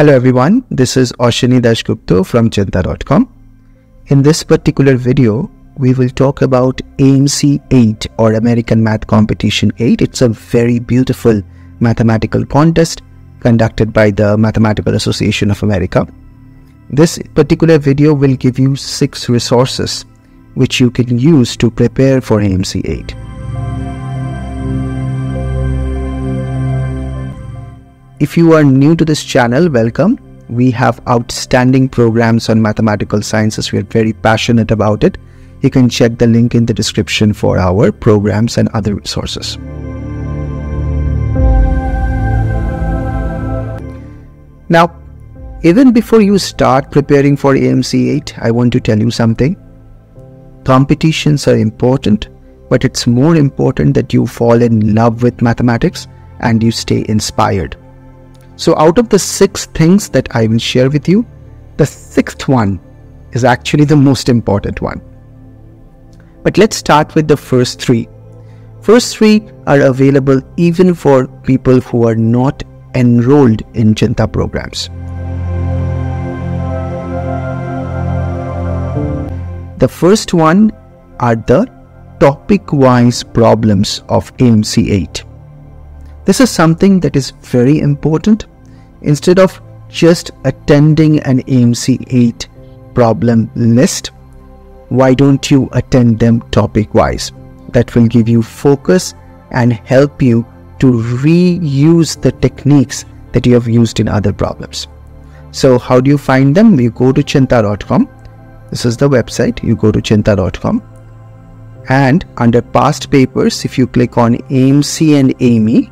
Hello everyone, this is Ashani Dasgupta from Cheenta.com. In this particular video, we will talk about AMC 8 or American Math Competition 8. It's a very beautiful mathematical contest conducted by the Mathematical Association of America. This particular video will give you six resources which you can use to prepare for AMC 8. If you are new to this channel, welcome. We have outstanding programs on mathematical sciences. We are very passionate about it. You can check the link in the description for our programs and other resources. Now, even before you start preparing for AMC 8, I want to tell you something. Competitions are important, but it's more important that you fall in love with mathematics and you stay inspired. So out of the six things that I will share with you, the sixth one is actually the most important one. But let's start with the first three. First three are available even for people who are not enrolled in Cheenta programs. The first one are the topic-wise problems of AMC 8. This is something that is very important instead of just attending an AMC 8 problem list, why don't you attend them topic wise? That will give you focus and help you to reuse the techniques that you have used in other problems. So how do you find them? You go to cheenta.com. This is the website. You go to cheenta.com and under past papers, if you click on AMC and AIME,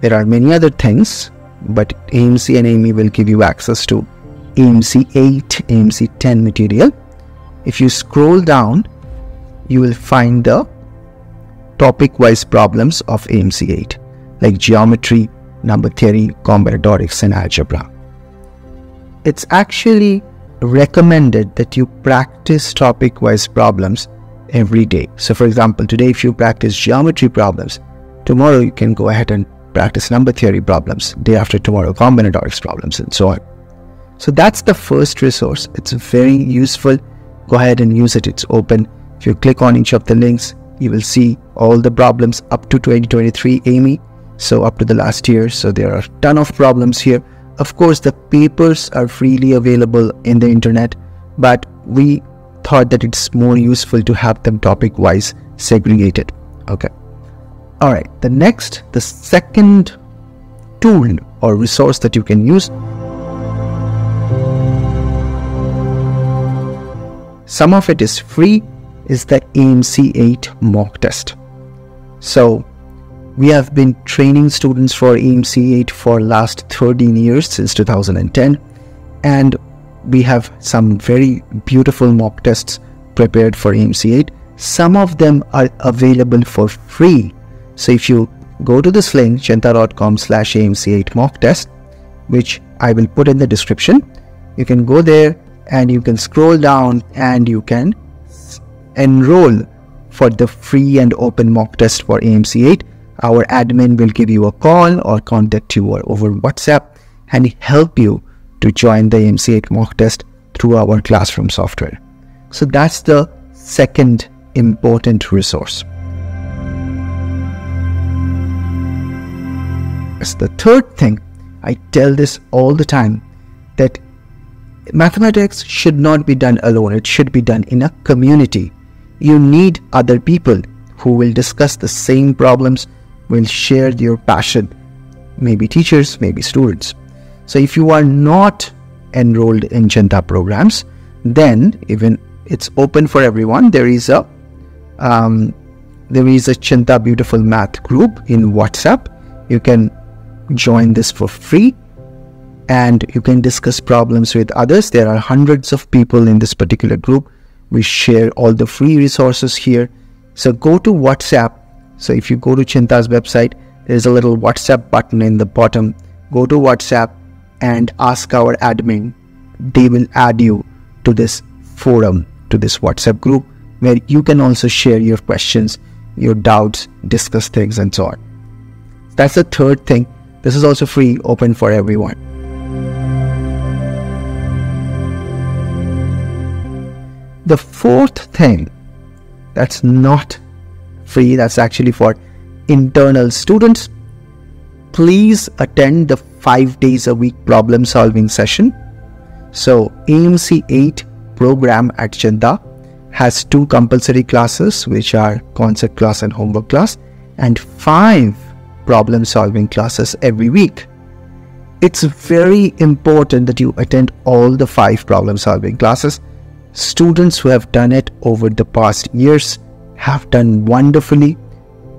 there are many other things but AMC and AIME will give you access to AMC 8, AMC 10 material. If you scroll down, you will find the topic-wise problems of AMC 8 like geometry, number theory, combinatorics and algebra. It's actually recommended that you practice topic-wise problems every day. So for example, today if you practice geometry problems, tomorrow you can go ahead and practice number theory problems, day after tomorrow, combinatorics problems, and so on. So that's the first resource. It's very useful. Go ahead and use it. It's open. If you click on each of the links, you will see all the problems up to 2023 AIME. So up to the last year. So there are a ton of problems here. Of course, the papers are freely available in the internet, but we thought that it's more useful to have them topic wise segregated. Okay. All right, the next, the second tool or resource that you can use. Some of it is free, is the AMC 8 mock test. So we have been training students for AMC 8 for last 13 years since 2010 and we have some very beautiful mock tests prepared for AMC 8. Some of them are available for free so if you go to this link, cheenta.com slash AMC8 mock test, which I will put in the description, you can go there and you can scroll down and you can enroll for the free and open mock test for AMC8. Our admin will give you a call or contact you over WhatsApp and help you to join the AMC8 mock test through our classroom software. So that's the second important resource. The third thing, I tell this all the time that mathematics should not be done alone, it should be done in a community. You need other people who will discuss the same problems, will share your passion, maybe teachers, maybe students. So if you are not enrolled in Cheenta programs, then even it's open for everyone. There is a um, there is a Cheenta Beautiful Math group in WhatsApp. You can join this for free and you can discuss problems with others. There are hundreds of people in this particular group. We share all the free resources here. So go to WhatsApp. So if you go to Cheenta's website, there's a little WhatsApp button in the bottom. Go to WhatsApp and ask our admin. They will add you to this forum, to this WhatsApp group where you can also share your questions, your doubts, discuss things and so on. That's the third thing this is also free, open for everyone. The fourth thing that's not free, that's actually for internal students, please attend the five days a week problem solving session. So, AMC 8 program at Cheenta has two compulsory classes, which are concert class and homework class, and five problem solving classes every week. It's very important that you attend all the five problem solving classes. Students who have done it over the past years have done wonderfully,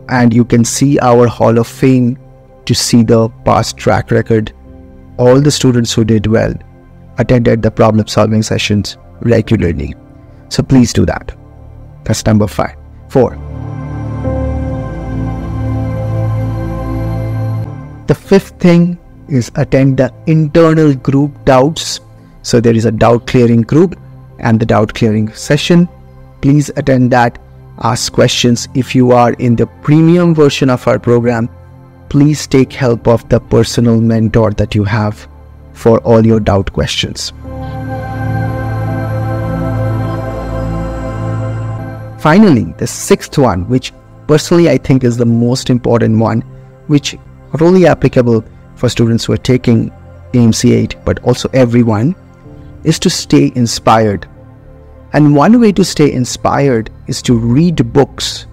and you can see our Hall of Fame to see the past track record. All the students who did well attended the problem solving sessions regularly. So please do that. That's number five. Four. The fifth thing is attend the internal group doubts. So there is a doubt clearing group and the doubt clearing session. Please attend that. Ask questions. If you are in the premium version of our program, please take help of the personal mentor that you have for all your doubt questions. Finally, the sixth one, which personally I think is the most important one, which not only applicable for students who are taking AMC 8, but also everyone, is to stay inspired. And one way to stay inspired is to read books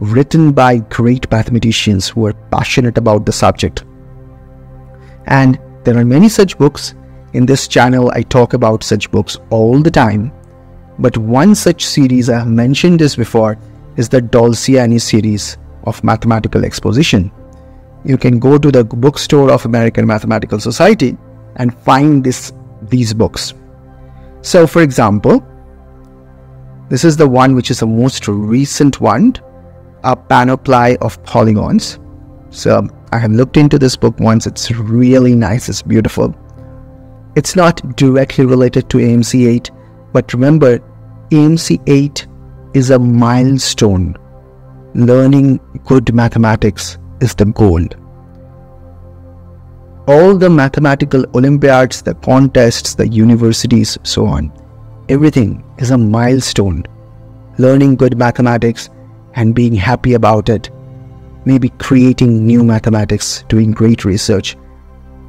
written by great mathematicians who are passionate about the subject. And there are many such books. In this channel, I talk about such books all the time. But one such series I have mentioned this before is the Dolciani series of mathematical exposition. You can go to the bookstore of American Mathematical Society and find this these books. So for example, this is the one which is the most recent one, a panoply of polygons. So I have looked into this book once. It's really nice. It's beautiful. It's not directly related to AMC 8, but remember, AMC 8 is a milestone. Learning good mathematics is the goal. All the mathematical Olympiads, the contests, the universities, so on, everything is a milestone. Learning good mathematics and being happy about it, maybe creating new mathematics, doing great research.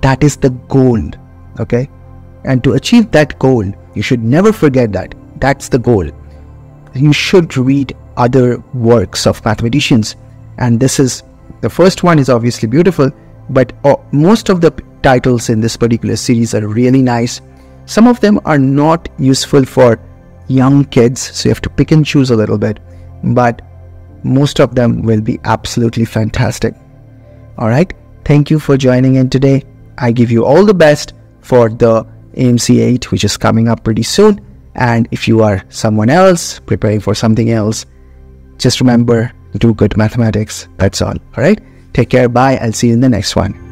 That is the goal, okay? And to achieve that goal, you should never forget that that's the goal. You should read other works of mathematicians. And this is the first one is obviously beautiful, but uh, most of the titles in this particular series are really nice. Some of them are not useful for young kids, so you have to pick and choose a little bit, but most of them will be absolutely fantastic. All right, thank you for joining in today. I give you all the best for the AMC 8, which is coming up pretty soon. And if you are someone else preparing for something else, just remember do good mathematics. That's all. All right. Take care. Bye. I'll see you in the next one.